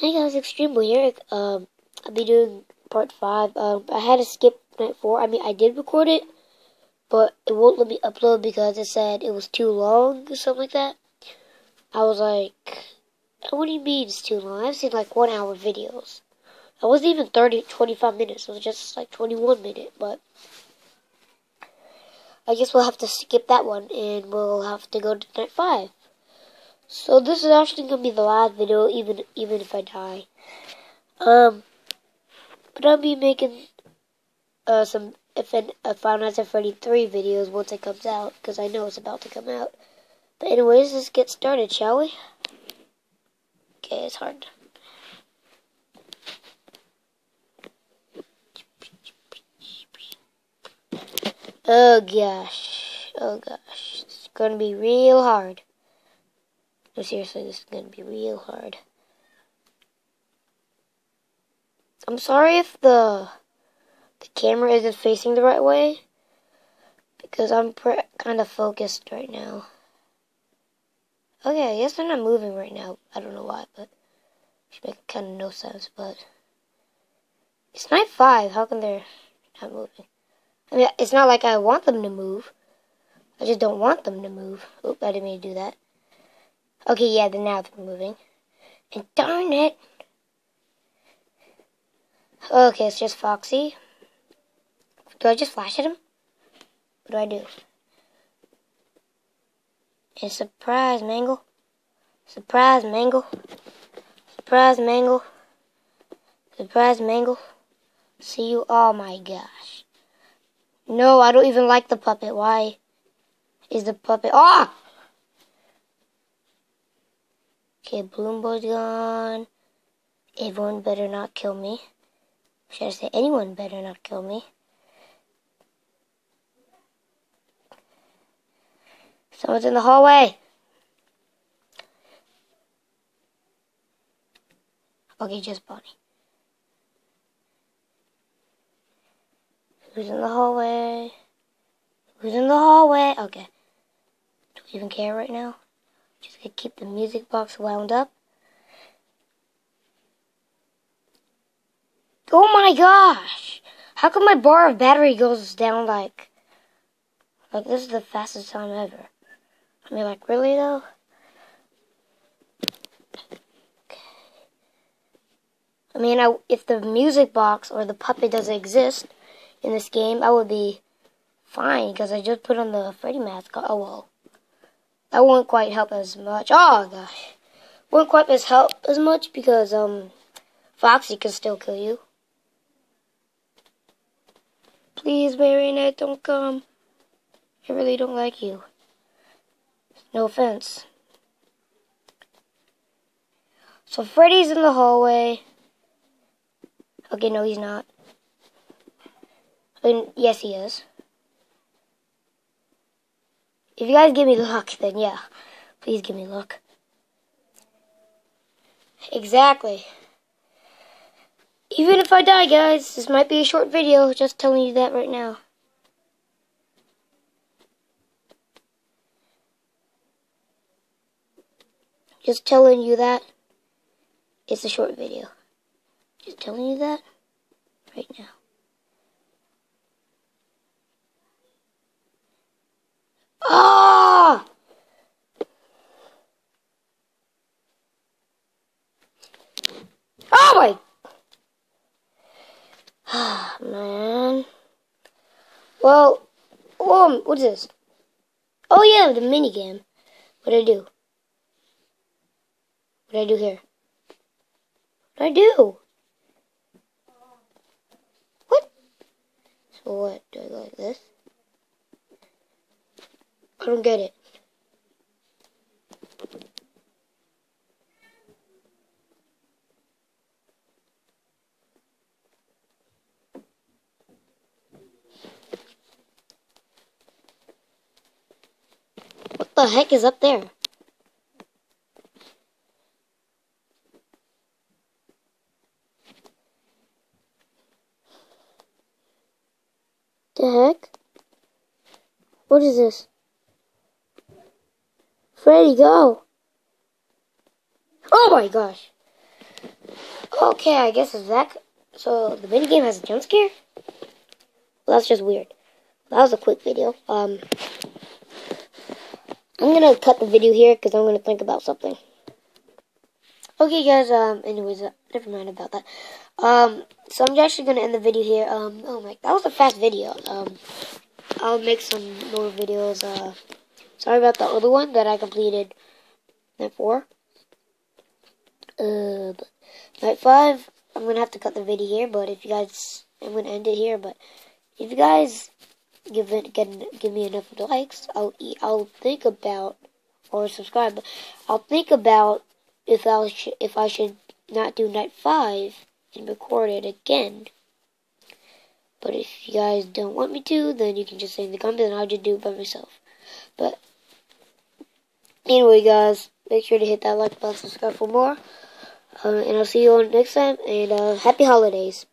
Hey guys, Extreme Boy here. Um, I'll be doing part five. Um, I had to skip night four. I mean, I did record it, but it won't let me upload because it said it was too long or something like that. I was like, what do you mean it's too long? I've seen like one hour videos. I wasn't even 30, 25 minutes. It was just like 21 minutes, but I guess we'll have to skip that one and we'll have to go to night five. So this is actually gonna be the last video, even even if I die. Um, but I'll be making uh some if an, a Final Fantasy 33 videos once it comes out because I know it's about to come out. But anyways, let's get started, shall we? Okay, it's hard. Oh gosh, oh gosh, it's gonna be real hard. No, seriously, this is going to be real hard. I'm sorry if the the camera isn't facing the right way because I'm kind of focused right now. Okay, I guess they're not moving right now. I don't know why, but should make kind of no sense. But it's night five. How come they're not moving? I mean, it's not like I want them to move. I just don't want them to move. Oop, I didn't mean to do that. Okay, yeah, then now they're moving. And darn it! Okay, it's just Foxy. Do I just flash at him? What do I do? And surprise, Mangle. Surprise, Mangle. Surprise, Mangle. Surprise, Mangle. See you. Oh my gosh. No, I don't even like the puppet. Why is the puppet. Ah! Oh! Okay, Balloon Boy's gone. Everyone better not kill me. Should I say anyone better not kill me? Someone's in the hallway. Okay, just Bonnie. Who's in the hallway? Who's in the hallway? Okay. Do we even care right now? Just gonna keep the music box wound up. Oh my gosh! How come my bar of battery goes down like... Like, this is the fastest time ever. I mean, like, really, though? Okay. I mean, I, if the music box or the puppet doesn't exist in this game, I would be fine, because I just put on the Freddy mask. Oh, well. That won't quite help as much. Oh gosh, won't quite as help as much because um, Foxy can still kill you. Please, Marionette, don't come. I really don't like you. No offense. So Freddy's in the hallway. Okay, no, he's not. Mean, yes, he is. If you guys give me luck, then yeah. Please give me luck. Exactly. Even if I die, guys, this might be a short video, just telling you that right now. Just telling you that it's a short video. Just telling you that right now. Ah! Oh! Ah, man. Well, um, what is this? Oh yeah, the mini game. What do I do? What do I do here? What do I do? What? So what? Do I go like this? I don't get it. What the heck is up there? The heck? What is this? Freddy, go. Oh my gosh. Okay, I guess it's that. So the mini game has a jump scare. Well, that's just weird. That was a quick video. Um, I'm gonna cut the video here because I'm gonna think about something. Okay, guys. Um, anyways, uh, never mind about that. Um, so I'm actually gonna end the video here. Um, oh my, that was a fast video. Um, I'll make some more videos. Uh, sorry about the other one that I completed. Night four. Uh, but night five. I'm gonna have to cut the video here. But if you guys, I'm gonna end it here. But if you guys give it get, give me enough likes, I'll eat, I'll think about or subscribe. I'll think about if I sh if I should not do night five and record it again. But if you guys don't want me to, then you can just say in the comments and I'll just do it by myself. But anyway, guys, make sure to hit that like button, subscribe for more. Uh, and I'll see you all next time, and uh, happy holidays.